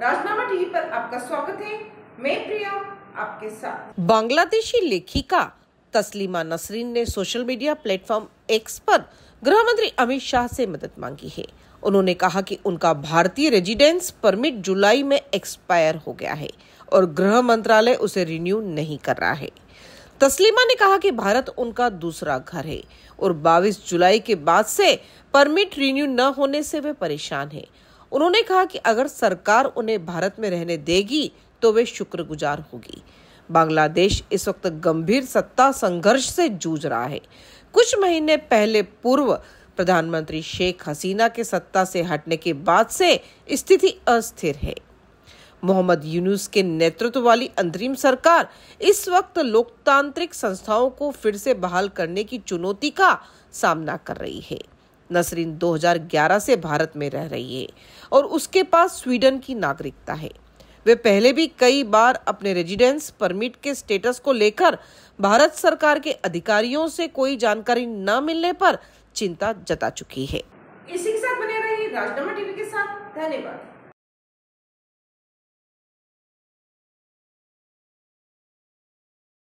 राजनामा TV पर आपका स्वागत है। मैं प्रिया, आपके साथ। बांग्लादेशी लेखिका तस्लीमा नसरीन ने सोशल मीडिया प्लेटफॉर्म एक्स पर गृह मंत्री अमित शाह से मदद मांगी है। उन्होंने कहा कि उनका भारतीय रेजिडेंस परमिट जुलाई में एक्सपायर हो गया है और गृह मंत्रालय उसे रिन्यू नहीं कर रहा है। तस्लीमा ने कहा कि भारत उनका दूसरा घर है और 22 जुलाई के बाद से परमिट रिन्यू न होने से वे परेशान हैं। उन्होंने कहा कि अगर सरकार उन्हें भारत में रहने देगी तो वे शुक्रगुजार होगी। बांग्लादेश इस वक्त गंभीर सत्ता संघर्ष से जूझ रहा है। कुछ महीने पहले पूर्व प्रधानमंत्री शेख हसीना के सत्ता से हटने के बाद से स्थिति अस्थिर है। मोहम्मद यूनुस के नेतृत्व वाली अंतरिम सरकार इस वक्त लोकतांत्रिक संस्थाओं को फिर से बहाल करने की चुनौती का सामना कर रही है। नसरीन 2011 से भारत में रह रही है और उसके पास स्वीडन की नागरिकता है। वे पहले भी कई बार अपने रेजिडेंस परमिट के स्टेटस को लेकर भारत सरकार के अधिकारियों से कोई जानकारी न मिलने पर चिंता जता चुकी है। इसी के साथ बने रहिए राजनामा टीवी के साथ। धन्यवाद।